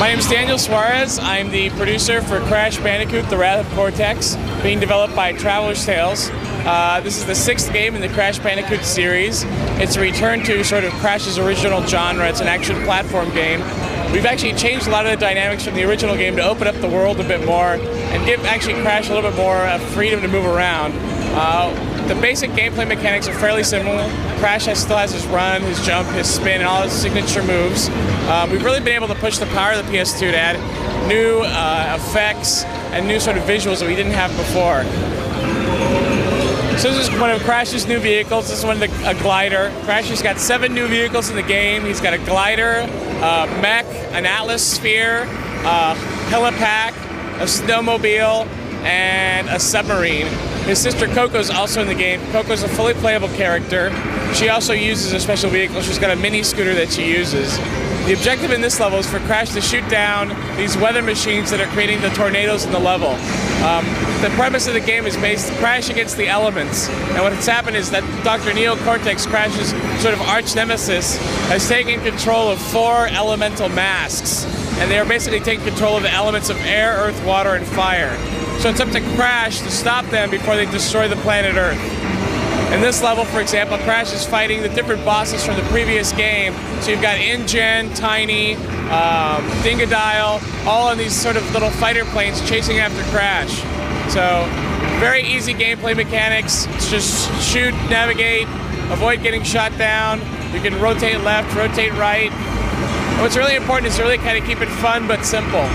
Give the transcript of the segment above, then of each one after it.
My name is Daniel Suarez. I'm the producer for Crash Bandicoot The Wrath of Cortex, being developed by Traveller's Tales. Uh, this is the sixth game in the Crash Bandicoot series. It's a return to sort of Crash's original genre. It's an action platform game. We've actually changed a lot of the dynamics from the original game to open up the world a bit more and give actually Crash a little bit more uh, freedom to move around. Uh, the basic gameplay mechanics are fairly similar. Crash still has his run, his jump, his spin, and all his signature moves. Um, we've really been able to push the power of the PS2 to add new uh, effects and new sort of visuals that we didn't have before. So this is one of Crash's new vehicles. This is one of the, a glider. Crash has got seven new vehicles in the game. He's got a glider, a mech, an Atlas sphere, a helipack, a snowmobile, and a submarine. His sister Coco's also in the game. Coco's a fully playable character. She also uses a special vehicle. She's got a mini scooter that she uses. The objective in this level is for Crash to shoot down these weather machines that are creating the tornadoes in the level. Um, the premise of the game is based Crash against the elements, and what has happened is that Dr. Neo Cortex, Crash's sort of arch nemesis, has taken control of four elemental masks, and they are basically taking control of the elements of air, earth, water, and fire. So it's up to Crash to stop them before they destroy the planet Earth. In this level, for example, Crash is fighting the different bosses from the previous game. So you've got N. Gin, Tiny, um, Dingodile, all on these sort of little fighter planes chasing after Crash. So very easy gameplay mechanics. It's just shoot, navigate, avoid getting shot down. You can rotate left, rotate right. And what's really important is really kind of keep it fun but simple.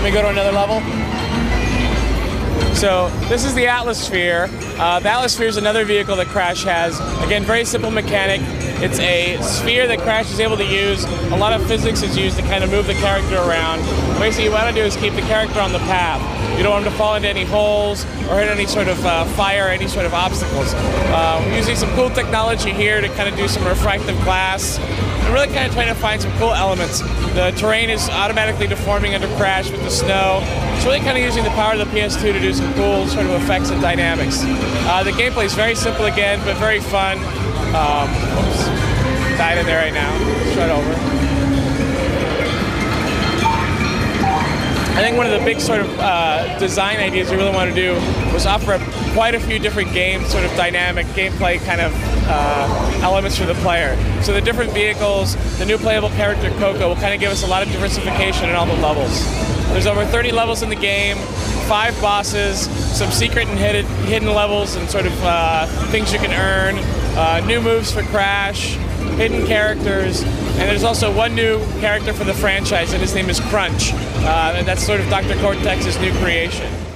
Let me go to another level. So this is the Atlasphere. Uh, the Atlasphere is another vehicle that Crash has. Again, very simple mechanic. It's a sphere that Crash is able to use. A lot of physics is used to kind of move the character around. Basically, what you want to do is keep the character on the path. You don't want him to fall into any holes or hit any sort of uh, fire, or any sort of obstacles. Uh, we're using some cool technology here to kind of do some refractive glass I'm really kind of trying to find some cool elements. The terrain is automatically deforming under crash with the snow. It's really kind of using the power of the PS2 to do some cool sort of effects and dynamics. Uh, the gameplay is very simple again, but very fun. Um, oops, died in there right now. Start over. I think one of the big sort of uh, design ideas we really want to do was offer quite a few different game sort of dynamic gameplay kind of uh, elements for the player. So the different vehicles, the new playable character Coco will kind of give us a lot of diversification in all the levels. There's over 30 levels in the game, five bosses, some secret and hidden, hidden levels and sort of uh, things you can earn, uh, new moves for Crash, hidden characters, and there's also one new character for the franchise, and his name is Crunch. Uh, and that's sort of Dr. Cortex's new creation.